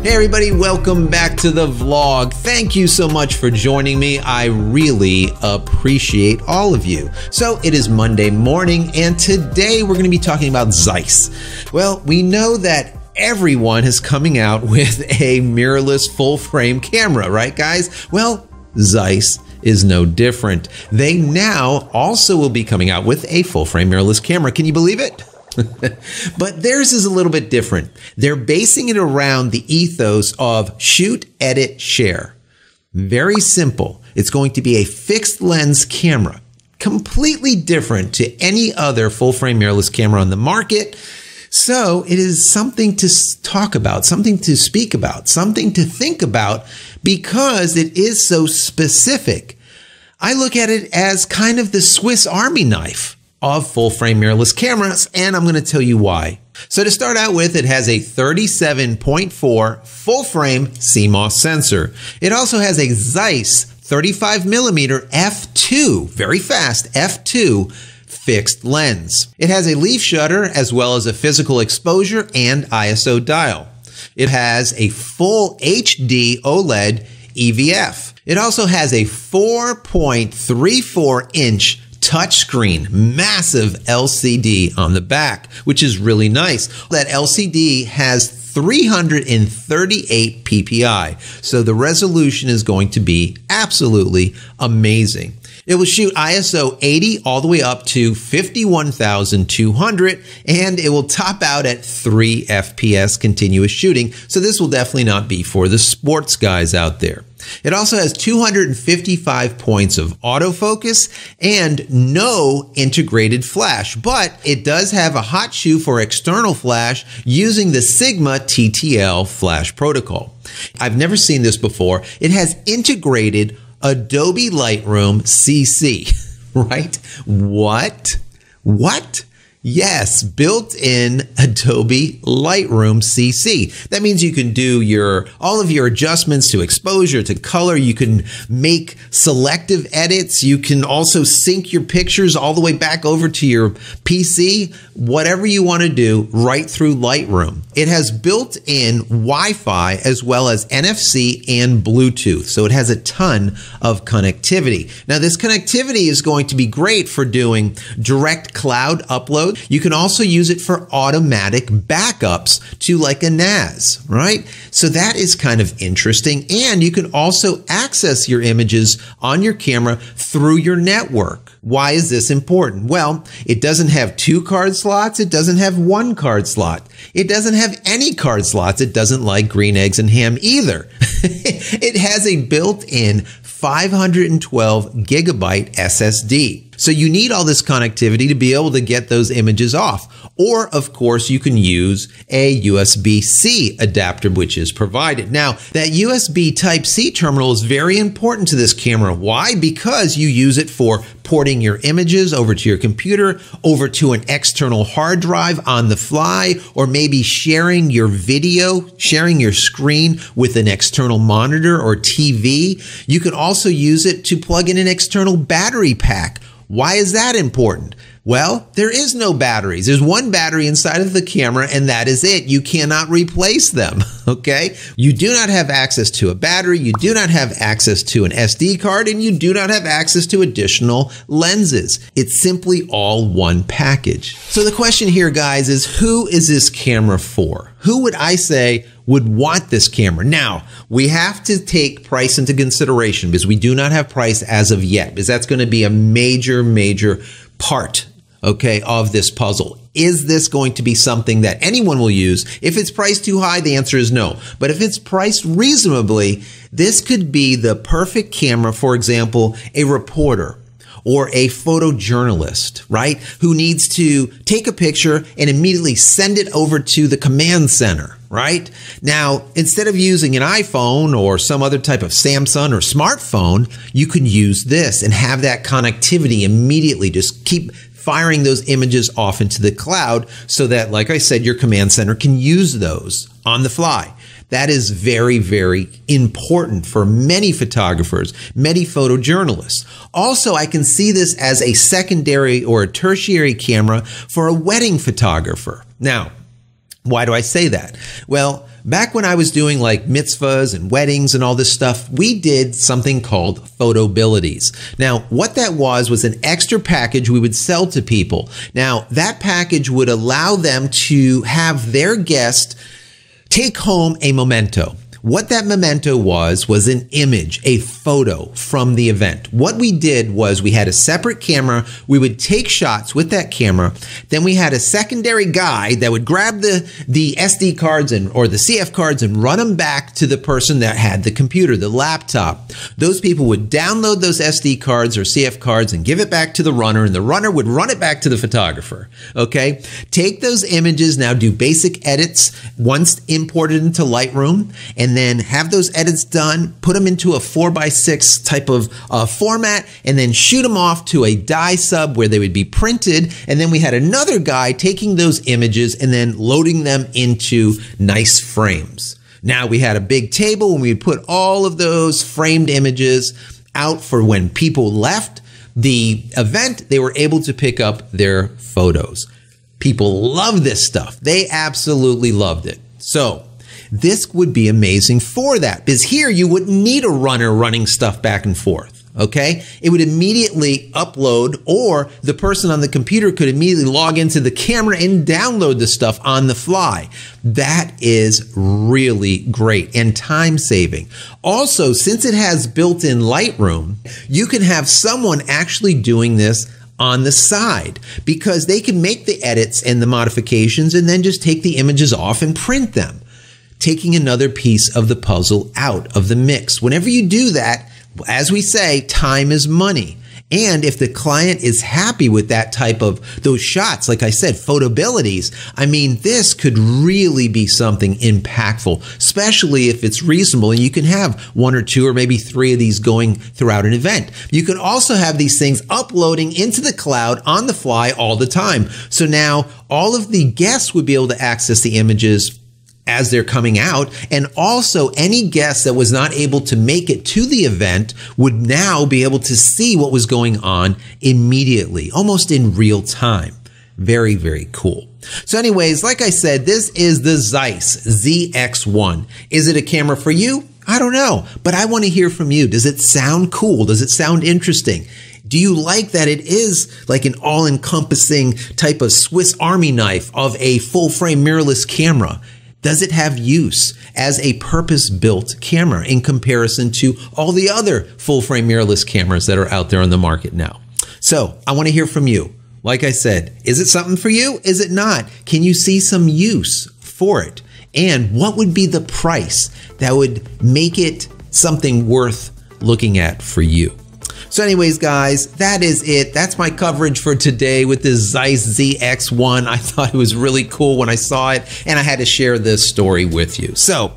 Hey, everybody, welcome back to the vlog. Thank you so much for joining me. I really appreciate all of you. So, it is Monday morning, and today we're going to be talking about Zeiss. Well, we know that everyone is coming out with a mirrorless full frame camera, right, guys? Well, Zeiss is no different. They now also will be coming out with a full frame mirrorless camera. Can you believe it? but theirs is a little bit different. They're basing it around the ethos of shoot, edit, share. Very simple. It's going to be a fixed lens camera, completely different to any other full frame mirrorless camera on the market. So it is something to talk about, something to speak about, something to think about because it is so specific. I look at it as kind of the Swiss Army knife of full frame mirrorless cameras, and I'm going to tell you why. So to start out with, it has a 37.4 full frame CMOS sensor. It also has a Zeiss 35 millimeter f2, very fast f2 fixed lens. It has a leaf shutter as well as a physical exposure and ISO dial. It has a full HD OLED EVF. It also has a 4.34 inch touchscreen, massive LCD on the back, which is really nice. That LCD has 338 ppi. So the resolution is going to be absolutely amazing. It will shoot ISO 80 all the way up to 51,200 and it will top out at 3 FPS continuous shooting. So this will definitely not be for the sports guys out there. It also has 255 points of autofocus and no integrated flash, but it does have a hot shoe for external flash using the Sigma TTL flash protocol. I've never seen this before. It has integrated Adobe Lightroom CC, right? What? What? Yes, built in Adobe Lightroom CC. That means you can do your all of your adjustments to exposure, to color, you can make selective edits, you can also sync your pictures all the way back over to your PC, whatever you want to do right through Lightroom. It has built-in Wi-Fi as well as NFC and Bluetooth. So it has a ton of connectivity. Now this connectivity is going to be great for doing direct cloud you can also use it for automatic backups to like a NAS, right? So that is kind of interesting. And you can also access your images on your camera through your network. Why is this important? Well, it doesn't have two card slots. It doesn't have one card slot. It doesn't have any card slots. It doesn't like green eggs and ham either. it has a built-in 512 gigabyte SSD. So you need all this connectivity to be able to get those images off. Or, of course, you can use a USB-C adapter, which is provided. Now, that USB Type-C terminal is very important to this camera. Why? Because you use it for porting your images over to your computer, over to an external hard drive on the fly, or maybe sharing your video, sharing your screen with an external monitor or TV. You can also use it to plug in an external battery pack why is that important? Well, there is no batteries. There's one battery inside of the camera and that is it. You cannot replace them. Okay. You do not have access to a battery. You do not have access to an SD card and you do not have access to additional lenses. It's simply all one package. So the question here, guys, is who is this camera for? Who would I say would want this camera? Now, we have to take price into consideration because we do not have price as of yet, because that's going to be a major, major part okay, of this puzzle. Is this going to be something that anyone will use? If it's priced too high, the answer is no. But if it's priced reasonably, this could be the perfect camera, for example, a reporter or a photojournalist, right? Who needs to take a picture and immediately send it over to the command center, right? Now, instead of using an iPhone or some other type of Samsung or smartphone, you can use this and have that connectivity immediately. Just keep firing those images off into the cloud so that, like I said, your command center can use those on the fly. That is very, very important for many photographers, many photojournalists. Also, I can see this as a secondary or a tertiary camera for a wedding photographer. Now, why do I say that? Well, Back when I was doing like mitzvahs and weddings and all this stuff, we did something called photobilities. Now, what that was was an extra package we would sell to people. Now, that package would allow them to have their guest take home a memento. What that memento was, was an image, a photo from the event. What we did was we had a separate camera. We would take shots with that camera. Then we had a secondary guy that would grab the, the SD cards and, or the CF cards and run them back to the person that had the computer, the laptop. Those people would download those SD cards or CF cards and give it back to the runner and the runner would run it back to the photographer. Okay. Take those images now, do basic edits once imported into Lightroom and and then have those edits done, put them into a four by six type of uh, format, and then shoot them off to a dye sub where they would be printed. And then we had another guy taking those images and then loading them into nice frames. Now we had a big table and we put all of those framed images out for when people left the event, they were able to pick up their photos. People love this stuff. They absolutely loved it. So this would be amazing for that because here you wouldn't need a runner running stuff back and forth. Okay. It would immediately upload or the person on the computer could immediately log into the camera and download the stuff on the fly. That is really great and time saving. Also, since it has built in Lightroom, you can have someone actually doing this on the side because they can make the edits and the modifications and then just take the images off and print them taking another piece of the puzzle out of the mix. Whenever you do that, as we say, time is money. And if the client is happy with that type of those shots, like I said, photabilities, I mean, this could really be something impactful, especially if it's reasonable and you can have one or two or maybe three of these going throughout an event. You can also have these things uploading into the cloud on the fly all the time. So now all of the guests would be able to access the images as they're coming out. And also any guest that was not able to make it to the event would now be able to see what was going on immediately, almost in real time. Very, very cool. So anyways, like I said, this is the Zeiss ZX1. Is it a camera for you? I don't know, but I want to hear from you. Does it sound cool? Does it sound interesting? Do you like that it is like an all encompassing type of Swiss Army knife of a full frame mirrorless camera? Does it have use as a purpose built camera in comparison to all the other full frame mirrorless cameras that are out there on the market now? So I want to hear from you. Like I said, is it something for you? Is it not? Can you see some use for it? And what would be the price that would make it something worth looking at for you? So, anyways, guys, that is it. That's my coverage for today with the Zeiss ZX1. I thought it was really cool when I saw it, and I had to share this story with you. So,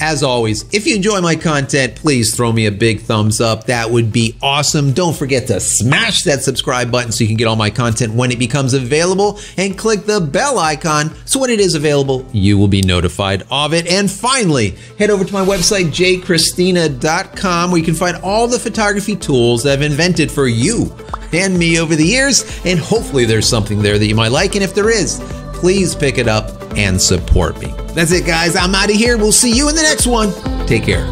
as always, if you enjoy my content, please throw me a big thumbs up. That would be awesome. Don't forget to smash that subscribe button so you can get all my content when it becomes available and click the bell icon so when it is available, you will be notified of it. And finally, head over to my website, jcristina.com, where you can find all the photography tools that I've invented for you and me over the years. And hopefully, there's something there that you might like. And if there is, please pick it up and support me. That's it, guys. I'm out of here. We'll see you in the next one. Take care.